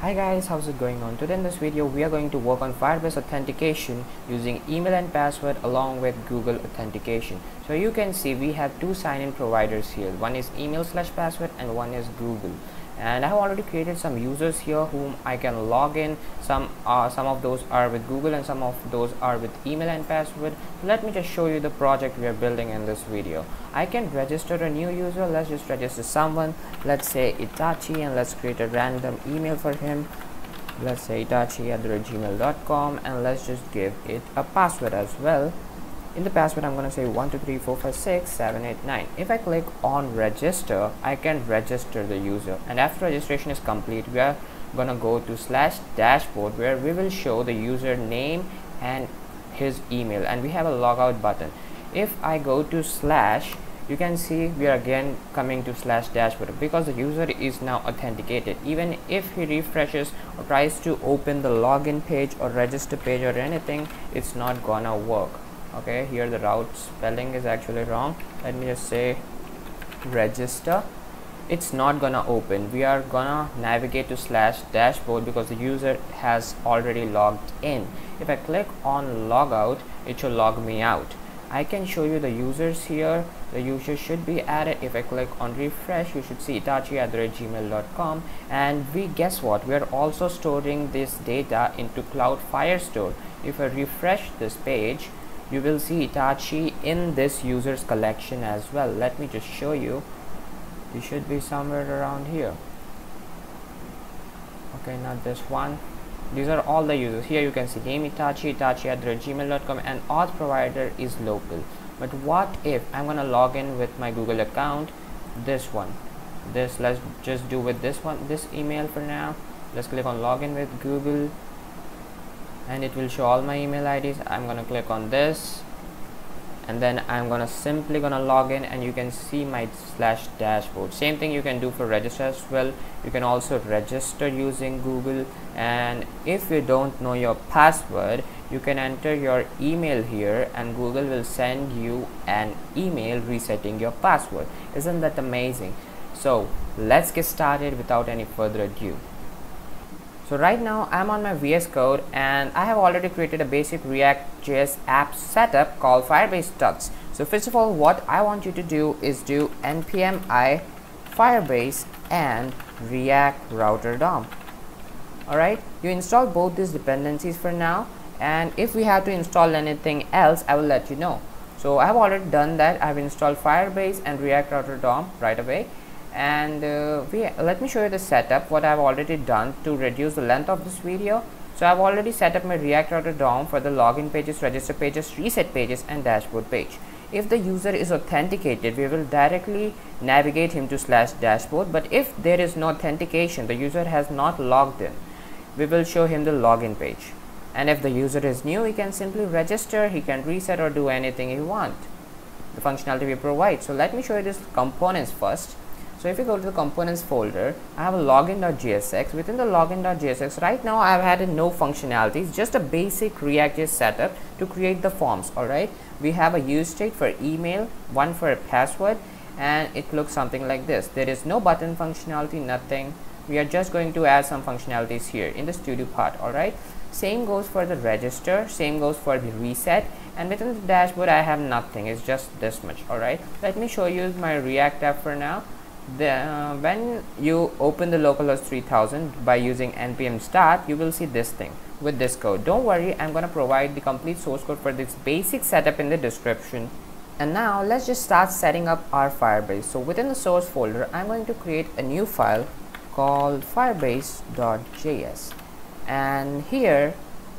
Hi guys, how's it going on? Today in this video we are going to work on Firebase authentication using email and password along with Google authentication. So you can see we have two sign-in providers here. One is email slash password and one is Google and I have already created some users here whom I can log in. Some uh, some of those are with Google and some of those are with email and password. Let me just show you the project we are building in this video. I can register a new user. Let's just register someone. Let's say Itachi and let's create a random email for him. Let's say itachi at gmail.com and let's just give it a password as well in the password I'm gonna say 1 2 3 4 5 6 7 8 9 if I click on register I can register the user. And after registration is complete we are gonna go to slash dashboard where we will show the user name and his email. And we have a logout button. If I go to slash you can see we are again coming to slash dashboard because the user is now authenticated. Even if he refreshes or tries to open the login page or register page or anything it's not gonna work okay here the route spelling is actually wrong. Let me just say register. It's not gonna open. We are gonna navigate to slash dashboard because the user has already logged in. If I click on logout it should log me out. I can show you the users here. The user should be added. If I click on refresh you should see itachi at gmail.com and we guess what? We are also storing this data into cloud firestore. If I refresh this page you will see Itachi in this users collection as well. Let me just show you. You should be somewhere around here. Okay not this one. These are all the users. Here you can see name Itachi Itachi at gmail.com and auth provider is local. But what if I'm gonna log in with my Google account? This one. This let's just do with this one. This email for now. Let's click on login with Google and it will show all my email IDs I'm gonna click on this and then I'm gonna simply gonna log in and you can see my slash dashboard. Same thing you can do for register as well. You can also register using Google and if you don't know your password you can enter your email here and Google will send you an email resetting your password. Isn't that amazing? So let's get started without any further ado so right now I'm on my VS Code and I have already created a basic React JS app setup called Firebase Tuts. So first of all what I want you to do is do npm i Firebase and React Router DOM. Alright, you install both these dependencies for now and if we have to install anything else I will let you know. So I have already done that. I have installed Firebase and React Router DOM right away and uh, we let me show you the setup what I've already done to reduce the length of this video so I've already set up my React Router DOM for the login pages, register pages, reset pages and dashboard page. If the user is authenticated, we will directly navigate him to slash dashboard. But if there is no authentication, the user has not logged in, we will show him the login page. And if the user is new, he can simply register, he can reset or do anything he want. The functionality we provide. So let me show you these components first. So if you go to the components folder, I have a login.jsx. Within the login.jsx, right now I've added no functionalities, just a basic React.js setup to create the forms. All right, we have a use state for email, one for a password, and it looks something like this. There is no button functionality, nothing. We are just going to add some functionalities here in the studio part. All right. Same goes for the register. Same goes for the reset. And within the dashboard, I have nothing. It's just this much. All right. Let me show you my React app for now the, uh, when you open the localhost 3000 by using npm start you will see this thing with this code. Don't worry i'm going to provide the complete source code for this basic setup in the description. And now let's just start setting up our firebase. So within the source folder i'm going to create a new file called firebase.js and here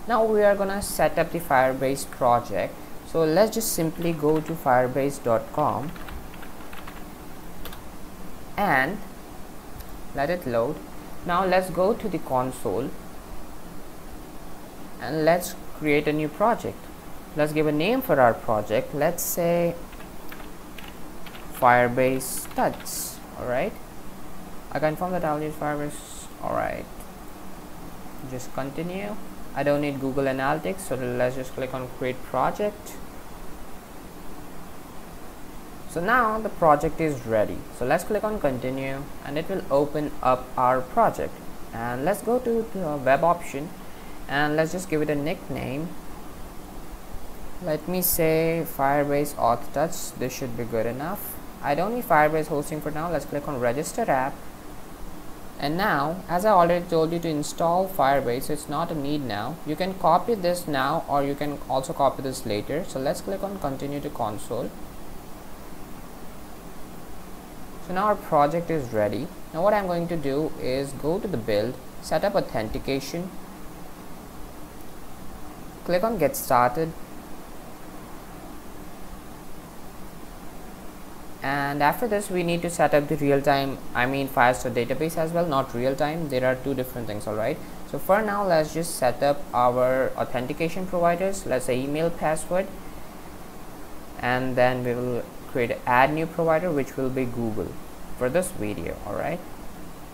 now we are gonna set up the firebase project. So let's just simply go to firebase.com and let it load. Now let's go to the console and let's create a new project. Let's give a name for our project. Let's say firebase tuts all right. I confirm that i'll use firebase. All right. Just continue. I don't need google analytics so let's just click on create project so now the project is ready. So let's click on continue and it will open up our project. And let's go to the web option and let's just give it a nickname. Let me say firebase auth touch. This should be good enough. I don't need firebase hosting for now. Let's click on register app. And now as I already told you to install Firebase it's not a need now. You can copy this now or you can also copy this later. So let's click on continue to console so now our project is ready now what I'm going to do is go to the build set up authentication click on get started and after this we need to set up the real-time I mean Firestore database as well not real-time there are two different things alright so for now let's just set up our authentication providers let's say email password and then we will create add new provider which will be Google for this video alright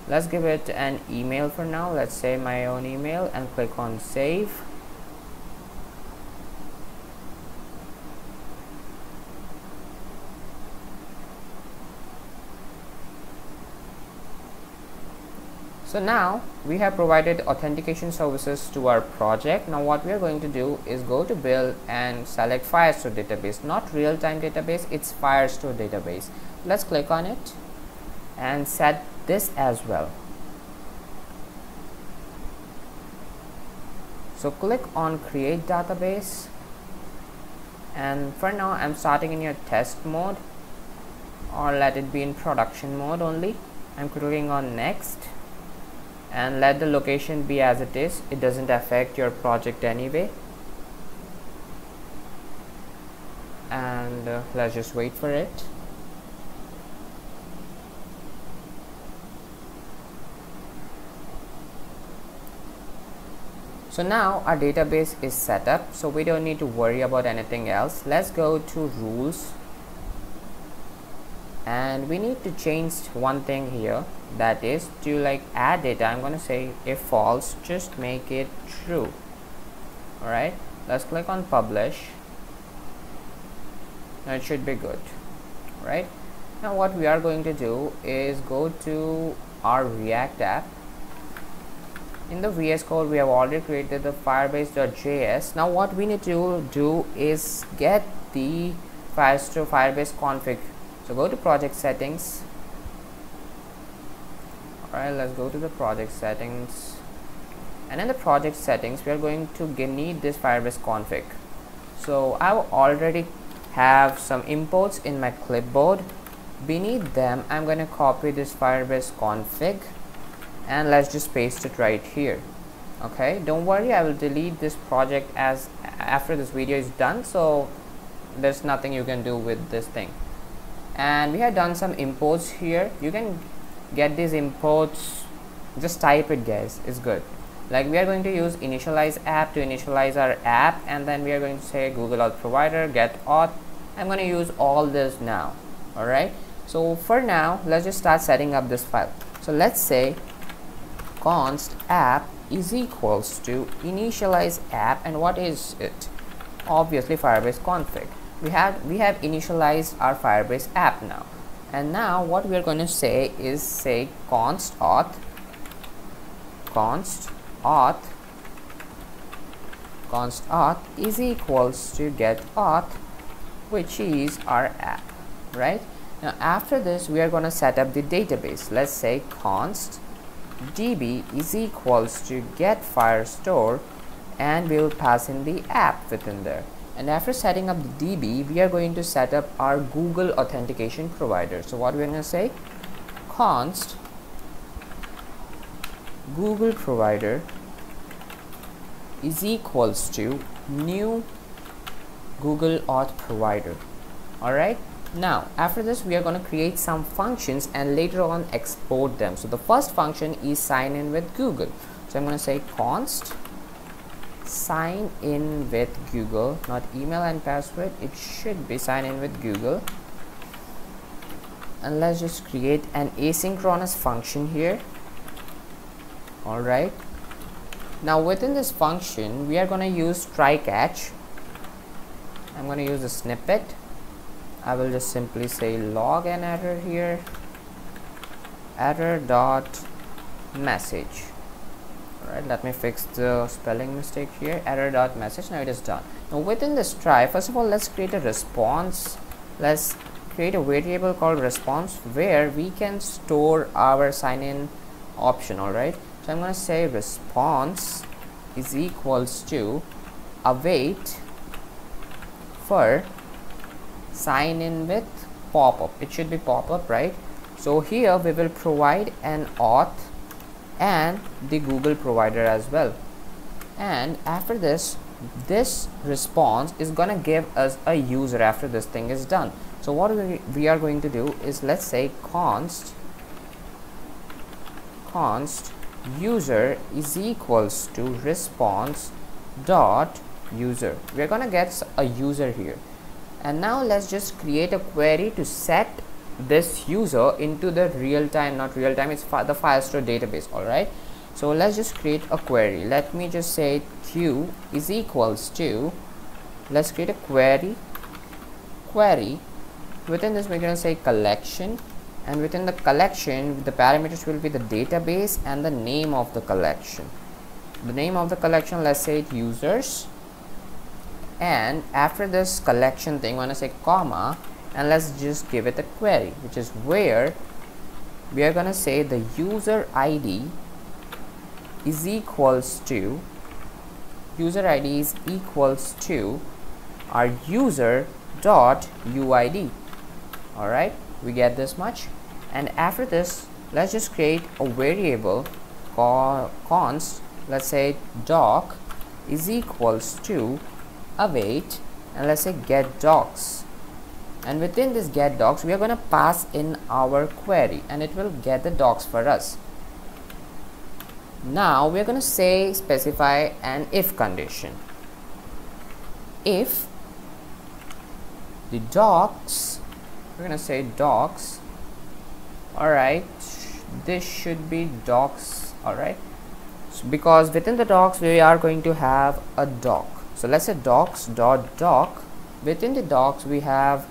let's give it an email for now. Let's say my own email and click on save so now we have provided authentication services to our project. Now what we are going to do is go to build and select firestore database not real-time database it's firestore database. Let's click on it and set this as well. So click on create database. And for now I'm starting in your test mode or let it be in production mode only. I'm clicking on next and let the location be as it is. It doesn't affect your project anyway. And uh, let's just wait for it. So now our database is set up so we don't need to worry about anything else. Let's go to rules and we need to change one thing here. That is to like add data. I'm going to say if false just make it true. All right let's click on publish. Now it should be good. Right now what we are going to do is go to our react app. In the vs code we have already created the firebase.js now what we need to do is get the firestore firebase config so go to project settings. Alright let's go to the project settings. And in the project settings we are going to need this firebase config. So I already have some imports in my clipboard. Beneath them I'm going to copy this firebase config. And let's just paste it right here. Okay don't worry I will delete this project as after this video is done. So there's nothing you can do with this thing and we have done some imports here. You can get these imports. Just type it guys. It's good. Like we are going to use initialize app to initialize our app and then we are going to say google auth provider get auth. I'm going to use all this now. All right? So for now let's just start setting up this file. So let's say const app is equals to initialize app and what is it? Obviously firebase config we have we have initialized our firebase app now. And now what we are going to say is say const auth const auth const auth is equals to get auth which is our app right? Now after this we are going to set up the database. Let's say const db is equals to get firestore and we will pass in the app within there and after setting up the DB we are going to set up our Google authentication provider. So what we're going to say? Const Google provider is equals to new Google auth provider. Alright now after this we are going to create some functions and later on export them. So the first function is sign in with Google. So I'm going to say const sign in with Google not email and password. It should be sign in with Google. And let's just create an asynchronous function here. Alright now within this function we are going to use try catch. I'm going to use a snippet. I will just simply say log an error here. Error dot message Alright, let me fix the spelling mistake here. Error dot message. Now it is done. Now within this try, first of all, let's create a response. Let's create a variable called response where we can store our sign in option. Alright. So I'm gonna say response is equals to await for sign in with pop-up it should be pop-up right so here we will provide an auth and the google provider as well. And after this this response is gonna give us a user after this thing is done. So what we, are going to do is let's say const const user is equals to response dot user. We're gonna get a user here. And now let's just create a query to set this user into the real-time not real-time it's fi the firestore database all right? So let's just create a query. Let me just say q is equals to let's create a query query within this we're going to say collection and within the collection the parameters will be the database and the name of the collection. The name of the collection let's say it users and after this collection thing when I say comma and let's just give it a query which is where we are gonna say the user ID is equals to user ID is equals to our user dot UID alright we get this much. And after this let's just create a variable const let's say doc is equals to await and let's say get docs and within this get docs we are going to pass in our query and it will get the docs for us. Now we're going to say specify an if condition. If the docs we're going to say docs all right this should be docs all right. So because within the docs we are going to have a doc. So let's say docs dot doc. Within the docs we have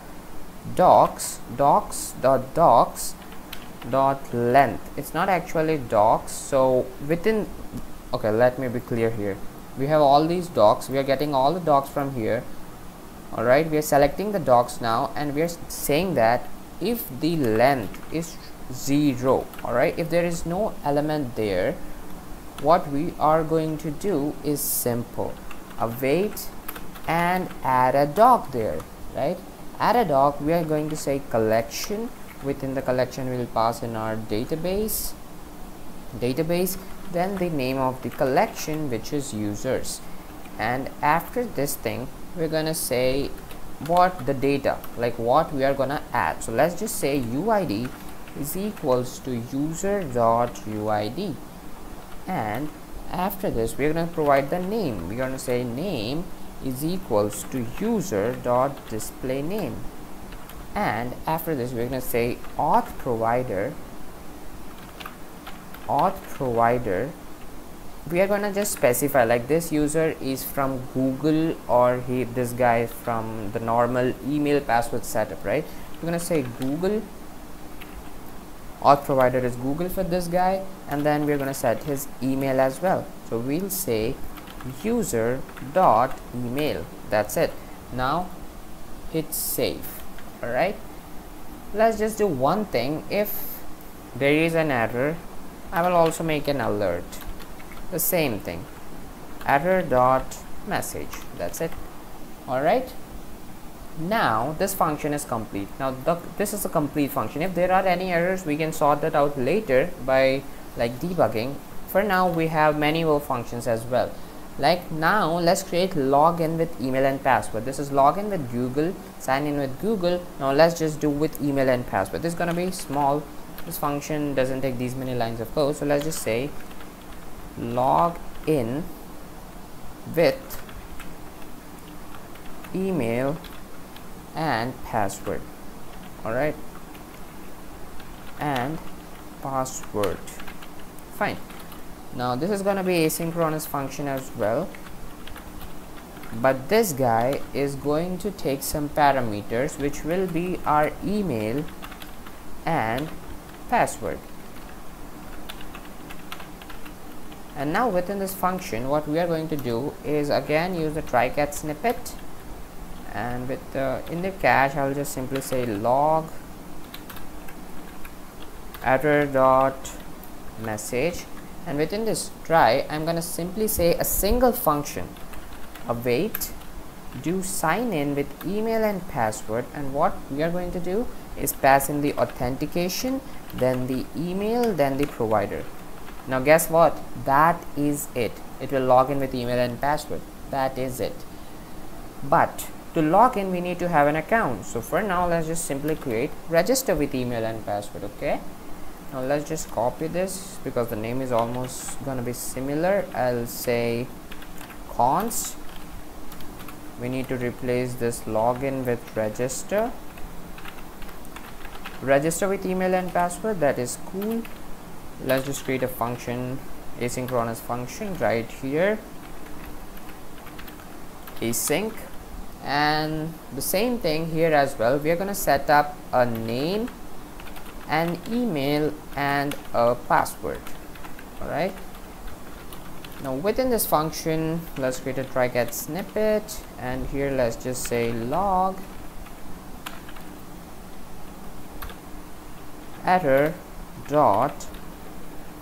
docs docs dot docs dot length. It's not actually docs so within okay let me be clear here. We have all these docs. We are getting all the docs from here. All right we are selecting the docs now and we are saying that if the length is zero all right if there is no element there what we are going to do is simple. Await and add a doc there right add a doc we are going to say collection. Within the collection we will pass in our database. Database then the name of the collection which is users. And after this thing we're gonna say what the data like what we are gonna add. So let's just say uid is equals to user dot uid and after this we're to provide the name. We're to say name is equals to user dot display name. And after this we're going to say auth provider auth provider. We are going to just specify like this user is from google or he this guy is from the normal email password setup right? We're going to say google. Auth provider is Google for this guy and then we're going to set his email as well. So we'll say user dot email. That's it. Now hit save all right let's just do one thing. If there is an error I will also make an alert. The same thing. Error dot message. That's it. All right now this function is complete. Now the, this is a complete function. If there are any errors we can sort that out later by like debugging. For now we have manual functions as well like now let's create login with email and password. This is login with google sign in with google. Now let's just do with email and password. This is gonna be small. This function doesn't take these many lines of code so let's just say log in with email and password. All right? And password. Fine now this is going to be asynchronous function as well. But this guy is going to take some parameters which will be our email and password. And now within this function what we are going to do is again use the try catch snippet. And with the in the cache I'll just simply say log error dot message and within this try I'm gonna simply say a single function. Await do sign in with email and password and what we are going to do is pass in the authentication then the email then the provider. Now guess what? That is it. It will log in with email and password. That is it. But to log in we need to have an account. So for now let's just simply create register with email and password okay now let's just copy this because the name is almost gonna be similar. I'll say const we need to replace this login with register. Register with email and password that is cool. Let's just create a function asynchronous function right here. Async. And the same thing here as well. We are going to set up a name an email and a password. All right? Now within this function let's create a try catch snippet. And here let's just say log error dot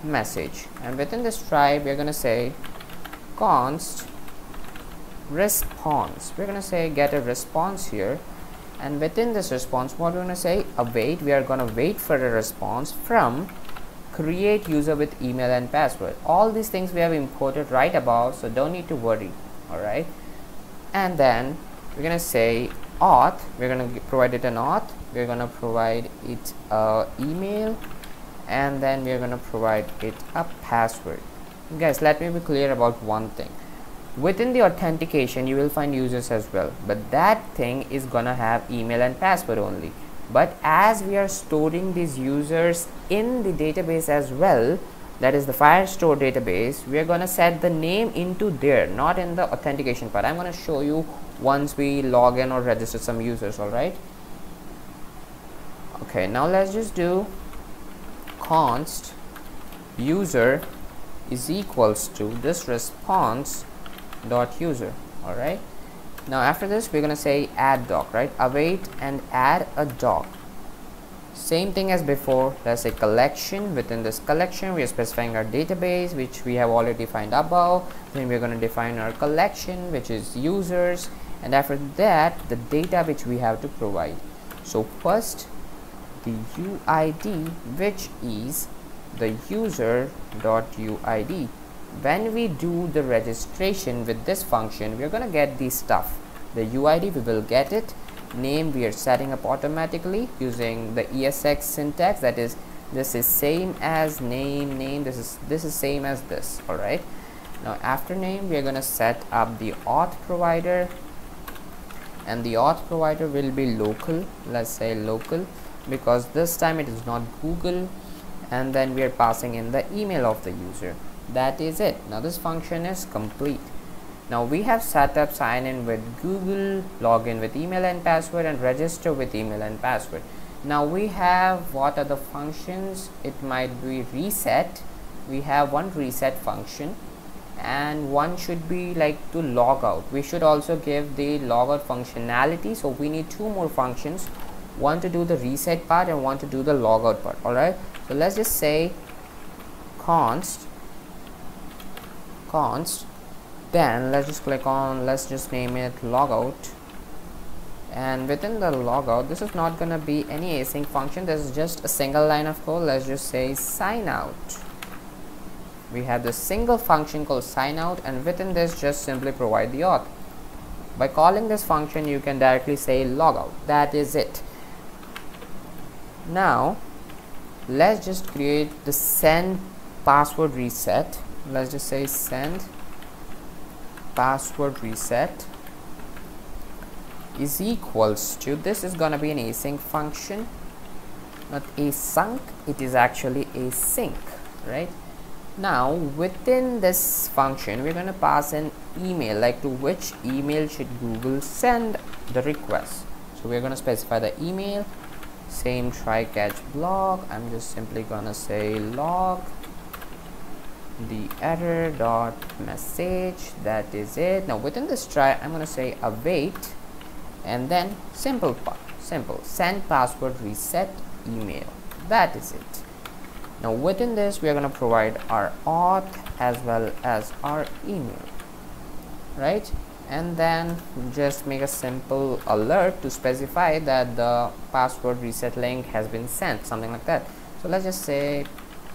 message. And within this try we're going to say const response. We're going to say get a response here and within this response what we're going to say await we are going to wait for a response from create user with email and password. All these things we have imported right above so don't need to worry all right and then we're going to say auth we're going to provide it an auth we're going to provide it a email and then we're going to provide it a password. Guys let me be clear about one thing within the authentication you will find users as well. But that thing is gonna have email and password only. But as we are storing these users in the database as well that is the firestore database we are going to set the name into there not in the authentication part. I'm going to show you once we log in or register some users all right? Okay now let's just do const user is equals to this response dot user all right? Now after this we're gonna say add doc right? Await and add a doc. Same thing as before let's say collection. Within this collection we are specifying our database which we have already defined above. Then we're going to define our collection which is users. And after that the data which we have to provide. So first the uid which is the user dot uid when we do the registration with this function we're going to get this stuff. The uid we will get it. Name we are setting up automatically using the ES6 syntax. That is this is same as name name this is this is same as this all right? Now after name we are going to set up the auth provider. And the auth provider will be local let's say local because this time it is not google. And then we are passing in the email of the user that is it. Now this function is complete. Now we have set up sign in with google login with email and password and register with email and password. Now we have what are the functions? It might be reset. We have one reset function and one should be like to log out. We should also give the logout functionality so we need two more functions. One to do the reset part and one to do the logout part. All right? So let's just say const const then let's just click on let's just name it logout. And within the logout this is not gonna be any async function. This is just a single line of code. Let's just say sign out. We have this single function called sign out and within this just simply provide the auth. By calling this function you can directly say logout. That is it. Now let's just create the send password reset let's just say send password reset is equals to this is gonna be an async function not async it is actually async right? Now within this function we're going to pass an email like to which email should google send the request. So we're going to specify the email same try catch block i'm just simply gonna say log the error dot message that is it. Now within this try i'm going to say await and then simple simple. Send password reset email. That is it. Now within this we are going to provide our auth as well as our email right? And then just make a simple alert to specify that the password reset link has been sent something like that. So let's just say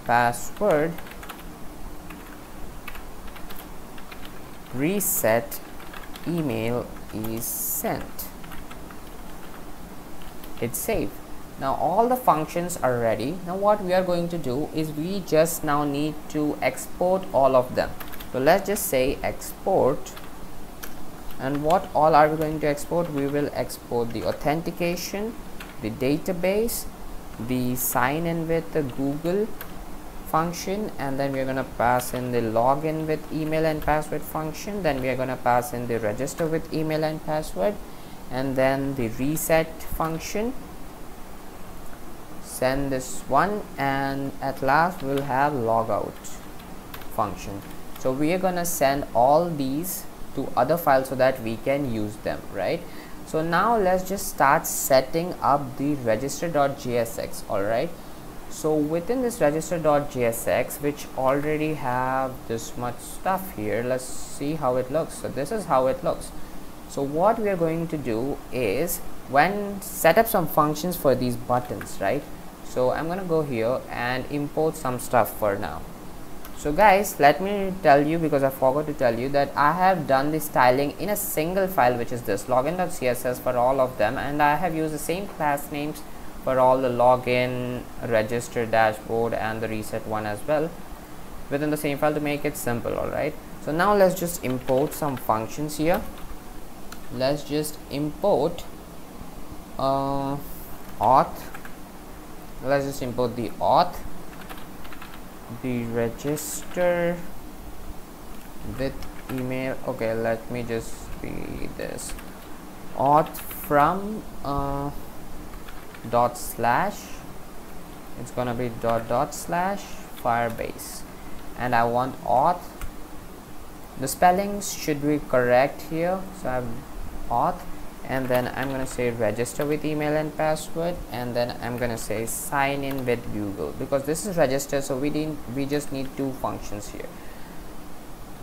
password reset email is sent. It's saved. Now all the functions are ready. Now what we are going to do is we just now need to export all of them. So let's just say export. And what all are we going to export? We will export the authentication the database the sign in with the google function and then we're going to pass in the login with email and password function. Then we are going to pass in the register with email and password and then the reset function. Send this one and at last we'll have logout function. So we are gonna send all these to other files so that we can use them right? So now let's just start setting up the register.jsx all right so within this register.jsx which already have this much stuff here let's see how it looks. So this is how it looks. So what we are going to do is when set up some functions for these buttons right? So i'm gonna go here and import some stuff for now. So guys let me tell you because I forgot to tell you that I have done the styling in a single file which is this login.css for all of them and I have used the same class names for all the login register dashboard and the reset one as well. Within the same file to make it simple alright so now let's just import some functions here. Let's just import uh, auth. Let's just import the auth. The register with email. Okay let me just be this. Auth from uh, dot slash. It's gonna be dot dot slash firebase. And I want auth. The spellings should be correct here so I have auth. And then I'm gonna say register with email and password. And then I'm gonna say sign in with Google. Because this is register so we didn't we just need two functions here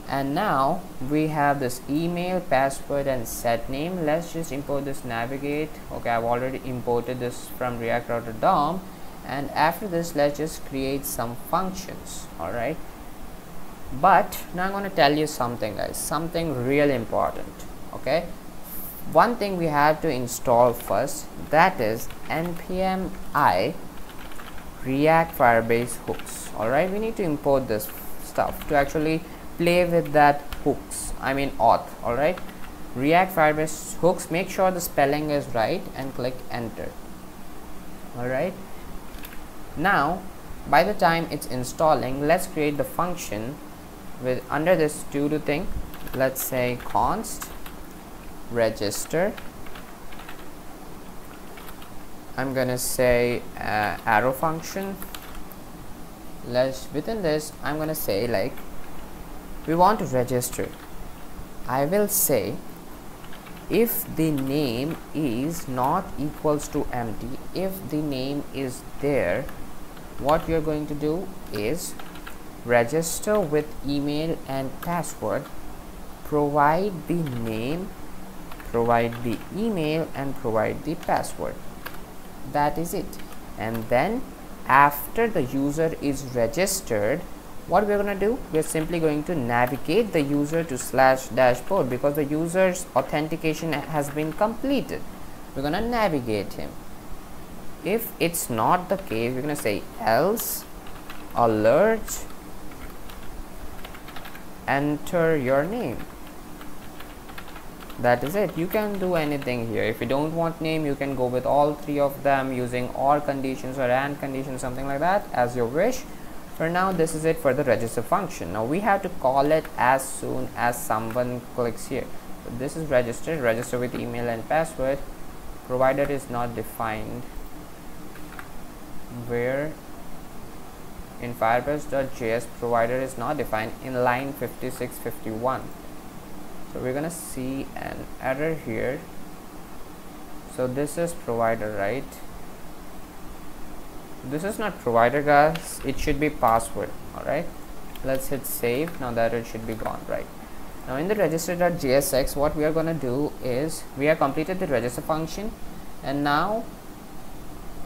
and now we have this email password and set name. Let's just import this navigate. Okay I've already imported this from react router DOM. And after this let's just create some functions all right? But now I'm going to tell you something guys something real important okay? One thing we have to install first that is npm i react firebase hooks all right? We need to import this stuff to actually play with that hooks i mean auth all right react firebase hooks make sure the spelling is right and click enter all right now by the time it's installing let's create the function with under this to do thing let's say const register. I'm gonna say uh, arrow function. Let's within this I'm gonna say like we want to register. I will say if the name is not equals to empty if the name is there what you're going to do is register with email and password provide the name provide the email and provide the password. That is it. And then after the user is registered what we're going to do? We're simply going to navigate the user to slash dashboard because the user's authentication has been completed. We're going to navigate him. If it's not the case we're going to say else alert enter your name. That is it. You can do anything here. If you don't want name you can go with all three of them using or conditions or and conditions something like that as your wish for now this is it for the register function. Now we have to call it as soon as someone clicks here. So this is registered register with email and password. Provider is not defined where. In firebase.js provider is not defined in line 5651 so we're gonna see an error here. So this is provider right this is not provider guys. It should be password all right? Let's hit save. Now that it should be gone right? Now in the register.jsx what we are going to do is we have completed the register function and now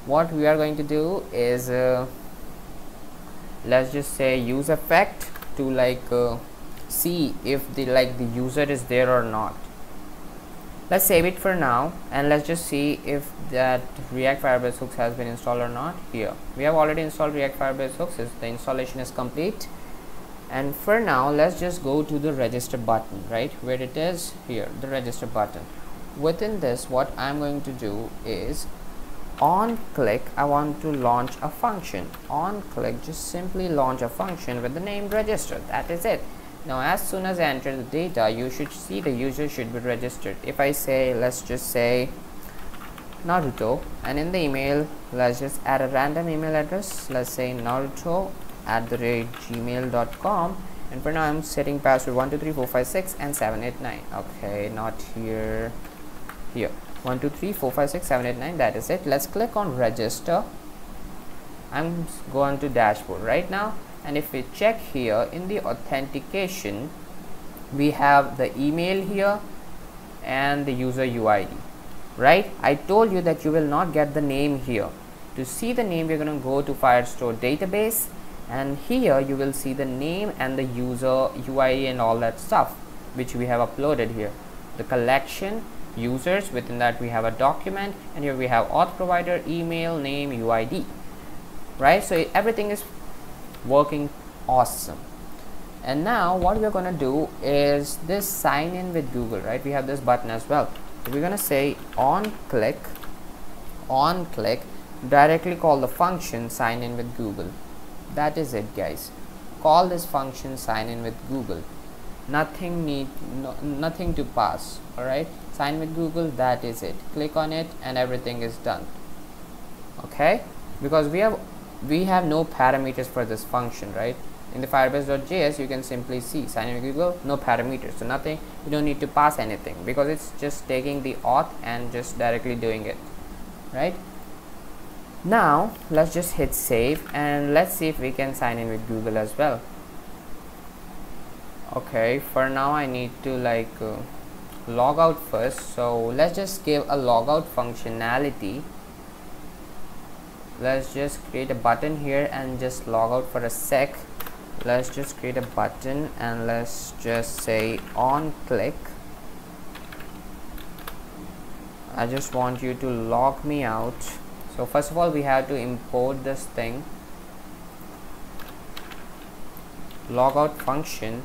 what we are going to do is uh, let's just say use effect to like uh, see if the like the user is there or not let's save it for now and let's just see if that react firebase hooks has been installed or not here. We have already installed react firebase hooks the installation is complete. And for now let's just go to the register button right? Where it is here the register button. Within this what I'm going to do is on click I want to launch a function. On click just simply launch a function with the name register. That is it now as soon as I enter the data you should see the user should be registered. If I say let's just say Naruto and in the email let's just add a random email address. Let's say Naruto at the rate gmail.com and for now I'm setting password 123456 and 789 okay not here. Here. 123456 789 that is it. Let's click on register. I'm going to dashboard. Right now and if we check here in the authentication we have the email here and the user UID right? I told you that you will not get the name here. To see the name you're going to go to Firestore database and here you will see the name and the user UI and all that stuff which we have uploaded here. The collection users within that we have a document and here we have auth provider email name UID right? So everything is working awesome. And now what we're going to do is this sign in with Google right? We have this button as well. So we're going to say on click on click directly call the function sign in with Google. That is it guys. Call this function sign in with google. Nothing need no, nothing to pass all right? Sign with google that is it. Click on it and everything is done okay? Because we have we have no parameters for this function right? In the firebase.js you can simply see sign in with google no parameters so nothing you don't need to pass anything because it's just taking the auth and just directly doing it right? Now let's just hit save and let's see if we can sign in with google as well. Okay for now i need to like uh, log out first so let's just give a logout functionality let's just create a button here and just log out for a sec. Let's just create a button and let's just say on click. I just want you to log me out. So first of all we have to import this thing. Logout function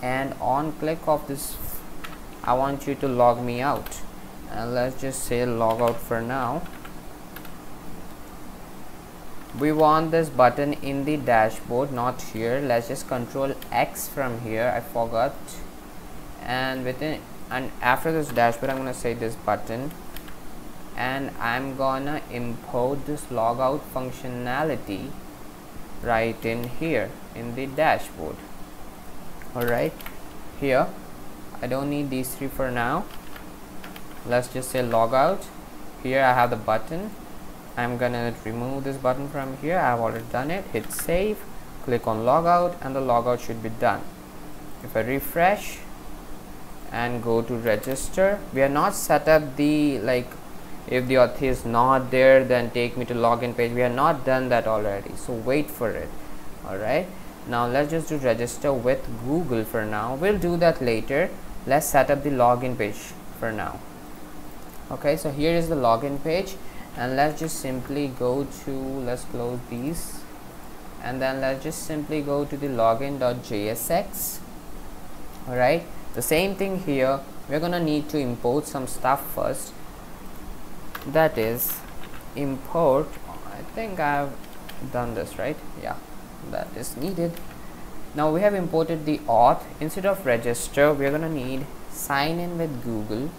and on click of this I want you to log me out. And let's just say logout for now we want this button in the dashboard not here. Let's just control X from here. I forgot. And within and after this dashboard I'm gonna say this button. And I'm gonna import this logout functionality right in here in the dashboard. Alright here. I don't need these three for now. Let's just say logout. Here I have the button I'm gonna remove this button from here. I've already done it. Hit save. Click on logout and the logout should be done. If I refresh and go to register we are not set up the like if the auth is not there then take me to login page. We have not done that already. So wait for it. All right now let's just do register with google for now. We'll do that later. Let's set up the login page for now. Okay so here is the login page and let's just simply go to let's close these. And then let's just simply go to the login.jsx all right the same thing here. We're gonna need to import some stuff first. That is import I think I've done this right? Yeah that is needed. Now we have imported the auth. Instead of register we're gonna need sign in with Google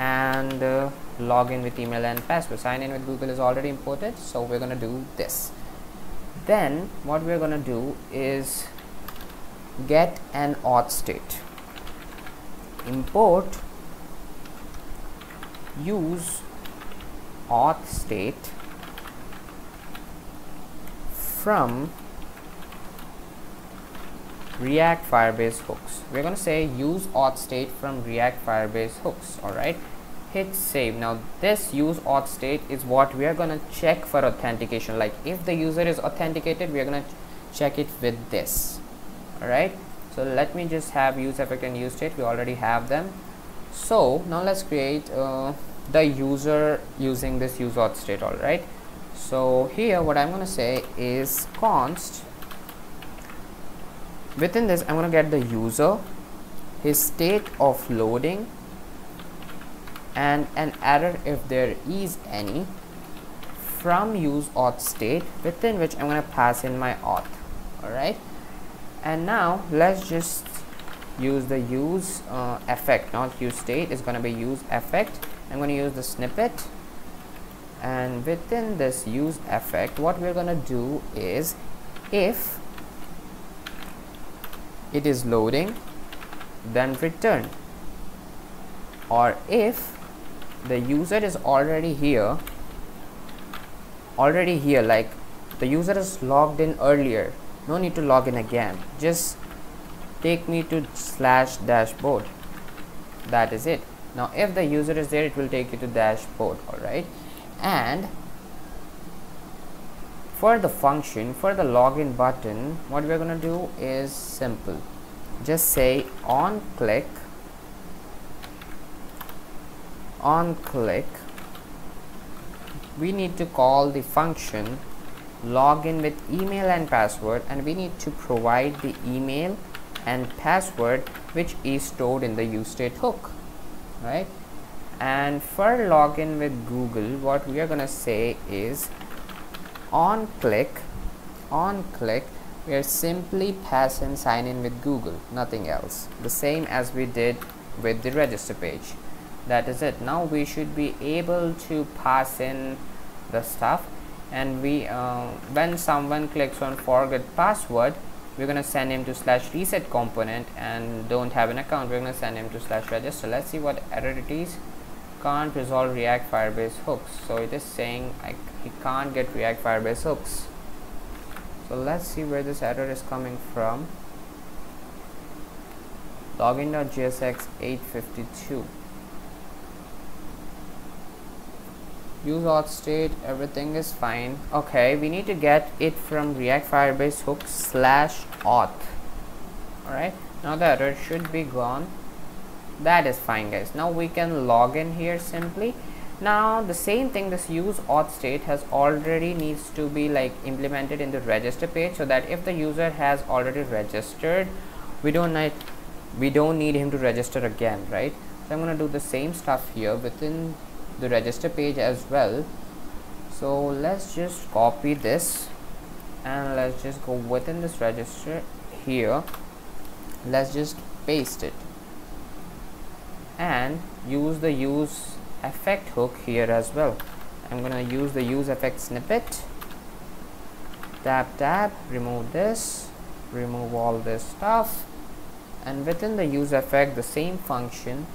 and uh, log in with email and password. Sign in with Google is already imported so we're gonna do this. Then what we're gonna do is get an auth state. Import use auth state from react firebase hooks. We're going to say use auth state from react firebase hooks all right? Hit save. Now this use auth state is what we are going to check for authentication. Like if the user is authenticated we are going to check it with this all right? So let me just have use effect and use state. We already have them. So now let's create uh, the user using this use auth state all right? So here what i'm going to say is const within this i'm going to get the user his state of loading and an error if there is any from use auth state within which I'm going to pass in my auth alright? And now let's just use the use uh, effect not use state is going to be use effect. I'm going to use the snippet and within this use effect what we're going to do is if it is loading then return. Or if the user is already here already here like the user is logged in earlier no need to log in again. Just take me to slash dashboard. That is it. Now if the user is there it will take you to dashboard all right? And for the function for the login button what we're going to do is simple. Just say on click on click we need to call the function login with email and password and we need to provide the email and password which is stored in the use state hook right? And for login with google what we are going to say is on click on click we are simply pass and sign in with google nothing else. The same as we did with the register page. That is it. Now we should be able to pass in the stuff. And we uh, when someone clicks on forget password we're going to send him to slash reset component and don't have an account. We're going to send him to slash register. So let's see what error it is. Can't resolve react firebase hooks. So it is saying I, he can't get react firebase hooks. So let's see where this error is coming from. Login.jsx 852 use auth state everything is fine. Okay we need to get it from react firebase hook slash auth. All right now the error should be gone. That is fine guys. Now we can log in here simply now the same thing this use auth state has already needs to be like implemented in the register page so that if the user has already registered we don't need we don't need him to register again right? So i'm going to do the same stuff here within the register page as well. So let's just copy this and let's just go within this register here. Let's just paste it and use the use effect hook here as well. I'm gonna use the use effect snippet. Tap tap remove this remove all this stuff. And within the use effect the same function.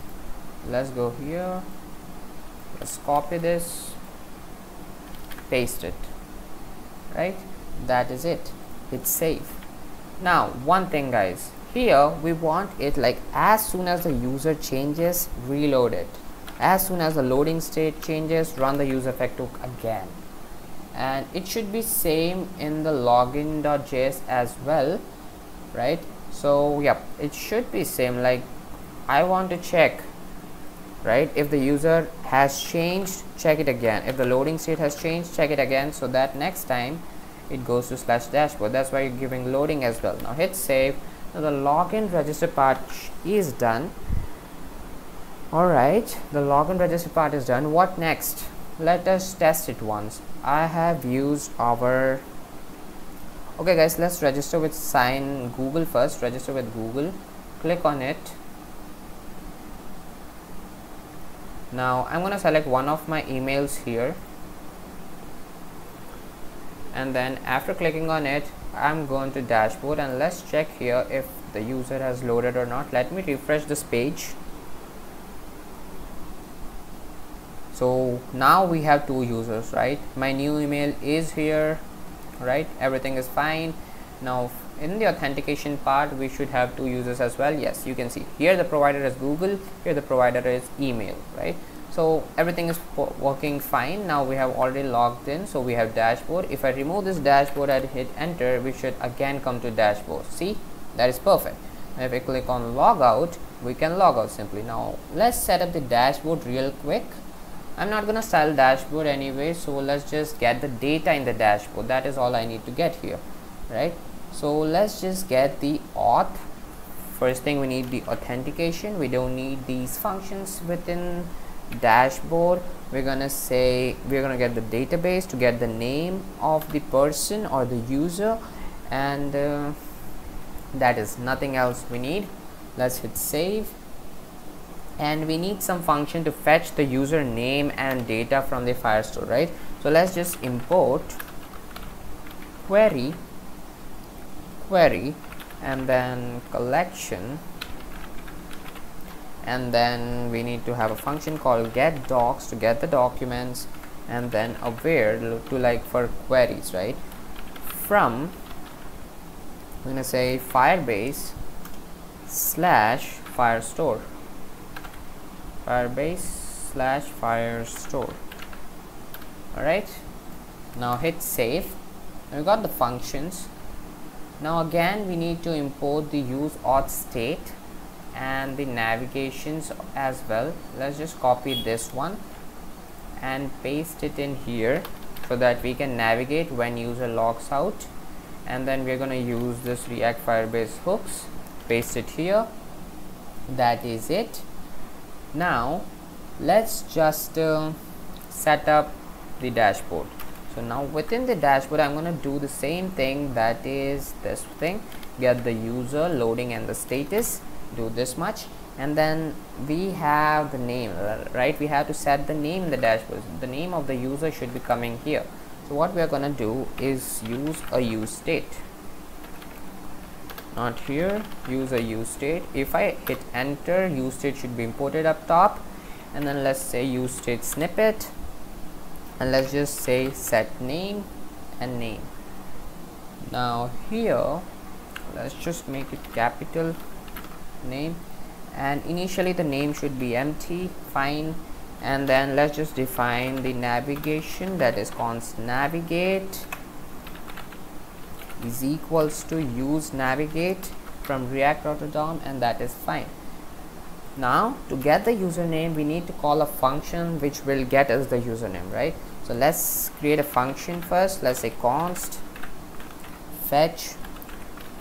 Let's go here. Let's copy this. Paste it. Right? That is it. It's safe. Now one thing guys. Here we want it like as soon as the user changes reload it as soon as the loading state changes run the use effect hook again. And it should be same in the login.js as well right? So yeah it should be same. Like I want to check right? If the user has changed check it again. If the loading state has changed check it again so that next time it goes to slash dashboard. That's why you're giving loading as well. Now hit save. Now the login register part is done all right the login register part is done. What next? Let us test it once. I have used our okay guys let's register with sign google first. Register with google. Click on it. Now I'm gonna select one of my emails here. And then after clicking on it I'm going to dashboard and let's check here if the user has loaded or not. Let me refresh this page so now we have two users right? My new email is here right? Everything is fine. Now in the authentication part we should have two users as well. Yes you can see. Here the provider is google here the provider is email right? So everything is working fine. Now we have already logged in so we have dashboard. If i remove this dashboard and hit enter we should again come to dashboard. See? That is perfect. If I click on logout we can log out simply. Now let's set up the dashboard real quick I'm not gonna style dashboard anyway so let's just get the data in the dashboard. That is all I need to get here right? So let's just get the auth. First thing we need the authentication. We don't need these functions within dashboard. We're gonna say we're gonna get the database to get the name of the person or the user and uh, that is nothing else we need. Let's hit save and we need some function to fetch the user name and data from the firestore right? So let's just import query query and then collection. And then we need to have a function called get docs to get the documents and then aware to like for queries right? From I'm gonna say firebase slash firestore firebase slash firestore. Alright. Now hit save. We got the functions. Now again we need to import the use auth state and the navigations as well. Let's just copy this one and paste it in here so that we can navigate when user logs out. And then we're going to use this react firebase hooks. Paste it here. That is it now let's just uh, set up the dashboard. So now within the dashboard i'm going to do the same thing. That is this thing. Get the user loading and the status. Do this much. And then we have the name right? We have to set the name in the dashboard. The name of the user should be coming here. So what we are going to do is use a use state not here. Use a use state. If I hit enter use state should be imported up top. And then let's say use state snippet. And let's just say set name and name. Now here let's just make it capital name. And initially the name should be empty. Fine. And then let's just define the navigation. That is const navigate is equals to use navigate from react router-dom and that is fine. Now to get the username we need to call a function which will get us the username right? So let's create a function first. Let's say const fetch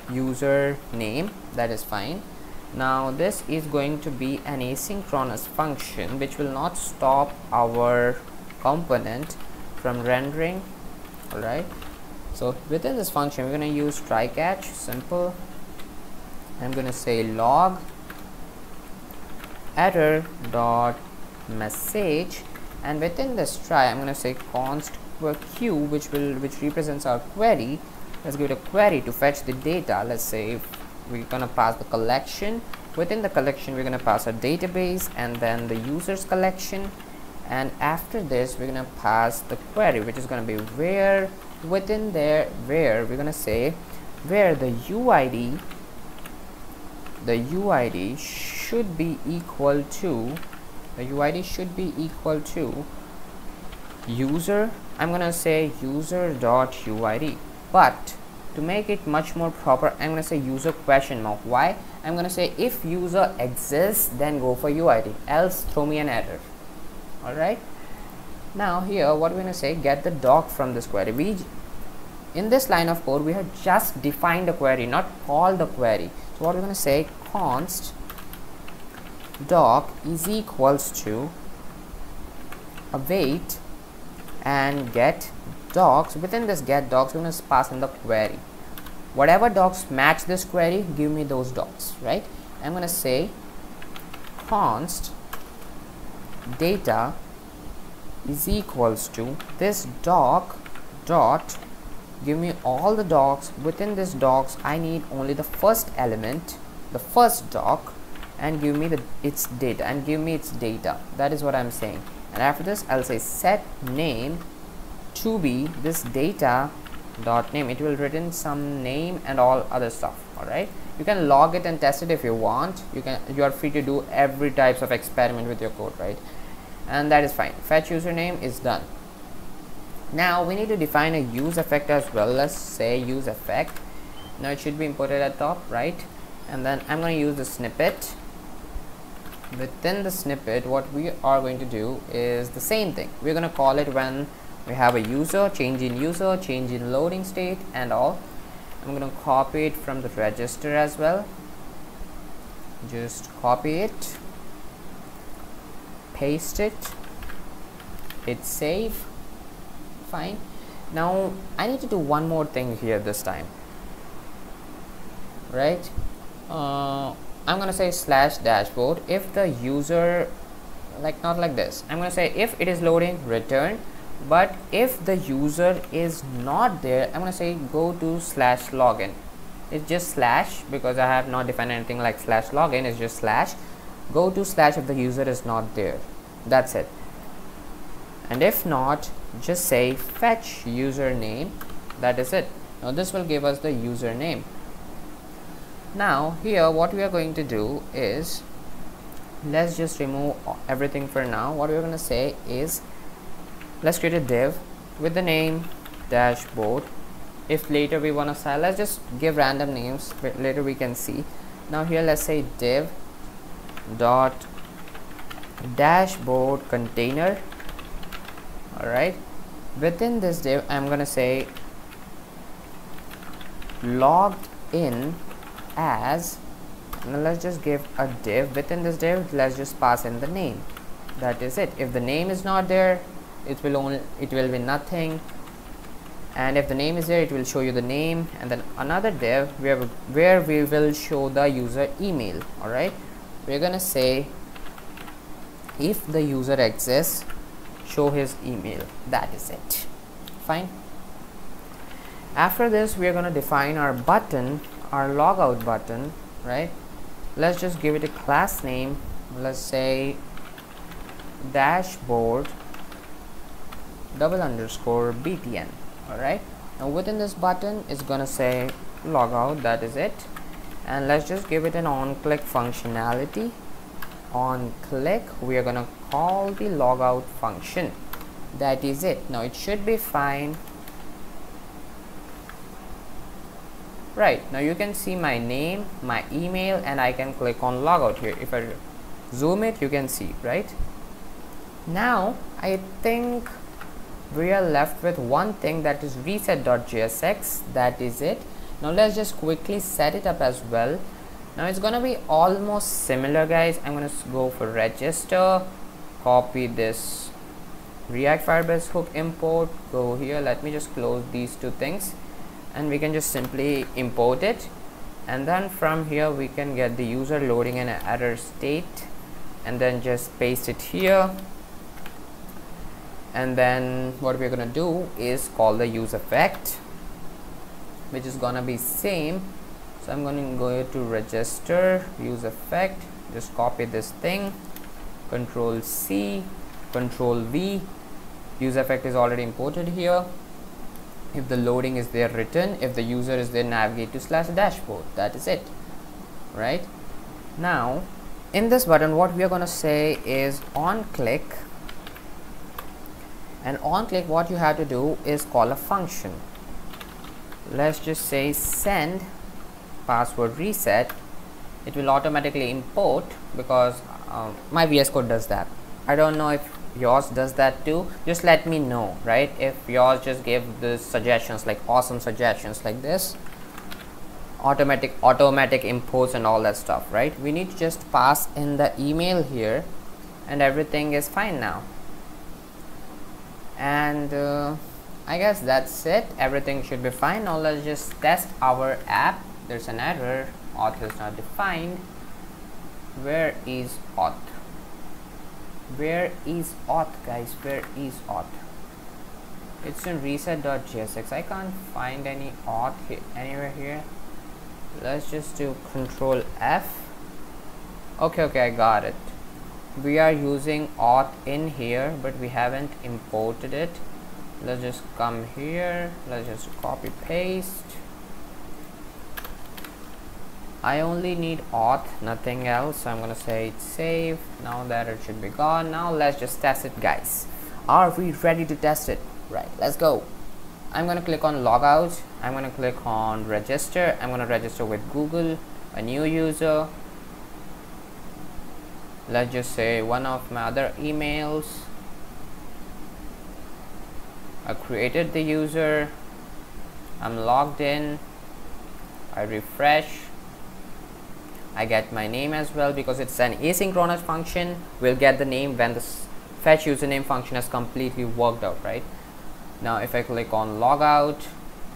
username. That is fine. Now this is going to be an asynchronous function which will not stop our component from rendering all right so within this function we're going to use try catch simple. I'm going to say log error dot message. And within this try i'm going to say const q which will which represents our query. Let's give it a query to fetch the data. Let's say we're going to pass the collection. Within the collection we're going to pass a database and then the users collection and after this we're going to pass the query which is going to be where within there where we're going to say where the uid the uid should be equal to the uid should be equal to user i'm going to say user dot uid but to make it much more proper i'm going to say user question mark. Why? I'm going to say if user exists then go for uid else throw me an error all right. Now here what we're going to say get the doc from this query. We in this line of code we have just defined a query not called the query. So what we're going to say const doc is equals to await and get docs within this get docs we're going to pass in the query. Whatever docs match this query give me those docs right? I'm going to say const data is equals to this doc dot give me all the docs within this docs I need only the first element the first doc and give me the its data and give me its data. That is what I'm saying. And after this I'll say set name to be this data dot name. It will return some name and all other stuff all right you can log it and test it if you want. You can you are free to do every types of experiment with your code right? And that is fine. Fetch username is done. Now we need to define a use effect as well let's say use effect. Now it should be imported at top right? And then I'm going to use the snippet. Within the snippet what we are going to do is the same thing. We're going to call it when we have a user change in user change in loading state and all I'm going to copy it from the register as well. Just copy it paste it hit save fine. Now I need to do one more thing here this time right? Uh, I'm gonna say slash dashboard. If the user like not like this I'm gonna say if it is loading return but if the user is not there I'm gonna say go to slash login. It's just slash because I have not defined anything like slash login it's just slash. Go to slash if the user is not there. That's it. And if not just say fetch username. That is it. Now this will give us the username. Now here what we are going to do is let's just remove everything for now. What we're going to say is let's create a div with the name dashboard. If later we want to style let's just give random names later we can see. Now here let's say div dot dashboard container. All right within this div i'm going to say logged in as now let's just give a div. Within this div let's just pass in the name. That is it. If the name is not there it will only it will be nothing. And if the name is there it will show you the name. And then another div where where we will show the user email all right we're gonna say if the user exists show his email. That is it. Fine? After this we are going to define our button our logout button right? Let's just give it a class name. Let's say dashboard double underscore btn all right? Now within this button it's gonna say logout that is it. And let's just give it an on click functionality. On click we are gonna call the logout function. That is it. Now it should be fine. Right. Now you can see my name my email and I can click on logout here. If I zoom it you can see right? Now I think we are left with one thing that is reset.jsx that is it. Now let's just quickly set it up as well. Now it's gonna be almost similar guys. I'm gonna go for register copy this react firebase hook import go here. Let me just close these two things and we can just simply import it. And then from here we can get the user loading an error state and then just paste it here and then what we're gonna do is call the use effect which is gonna be same. So I'm going to go to register use effect just copy this thing. Control C control V. Use effect is already imported here. If the loading is there written if the user is there navigate to slash dashboard. That is it right? Now in this button what we are going to say is on click and on click what you have to do is call a function. Let's just say send password reset. It will automatically import because um, my VS Code does that. I don't know if yours does that too. Just let me know right? If yours just give the suggestions like awesome suggestions like this automatic automatic imports and all that stuff right? We need to just pass in the email here and everything is fine now and uh, I guess that's it. Everything should be fine. Now let's just test our app. There's an error. Auth is not defined. Where is auth? Where is auth guys? Where is auth? It's in reset.jsx I can't find any auth he anywhere here. Let's just do control F. Okay okay I got it we are using auth in here but we haven't imported it. Let's just come here. Let's just copy paste. I only need auth nothing else. So I'm gonna say it's save now that it should be gone. Now let's just test it guys. Are we ready to test it? Right let's go. I'm gonna click on logout. I'm gonna click on register. I'm gonna register with Google a new user let's just say one of my other emails. I created the user. I'm logged in. I refresh. I get my name as well because it's an asynchronous function. We'll get the name when the fetch username function has completely worked out right? Now if I click on logout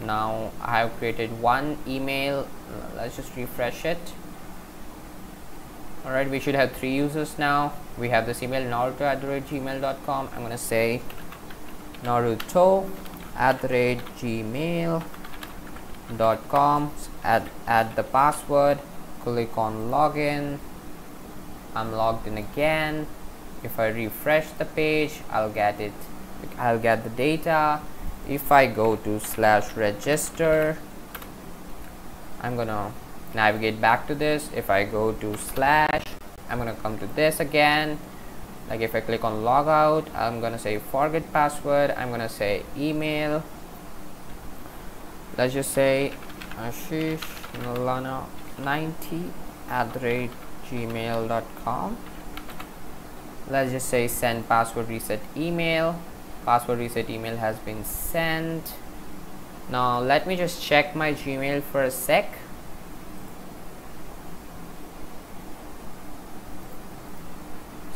now I have created one email. Let's just refresh it alright we should have three users now. We have this email naruto at the rate gmail.com I'm gonna say naruto at the rate gmail.com add, add the password. Click on login. I'm logged in again. If I refresh the page I'll get it. I'll get the data. If I go to slash register I'm gonna navigate back to this. If I go to slash I'm gonna come to this again. Like if I click on logout I'm gonna say forget password. I'm gonna say email. Let's just say Ashish Nallana 90 at rate gmail.com let's just say send password reset email. Password reset email has been sent. Now let me just check my gmail for a sec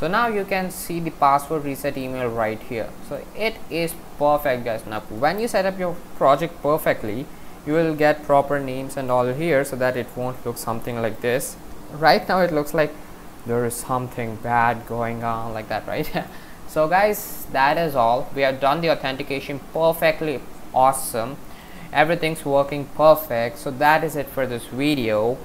so now you can see the password reset email right here. So it is perfect guys. Now when you set up your project perfectly you will get proper names and all here so that it won't look something like this. Right now it looks like there is something bad going on like that right? So guys that is all. We have done the authentication perfectly. Awesome. Everything's working perfect. So that is it for this video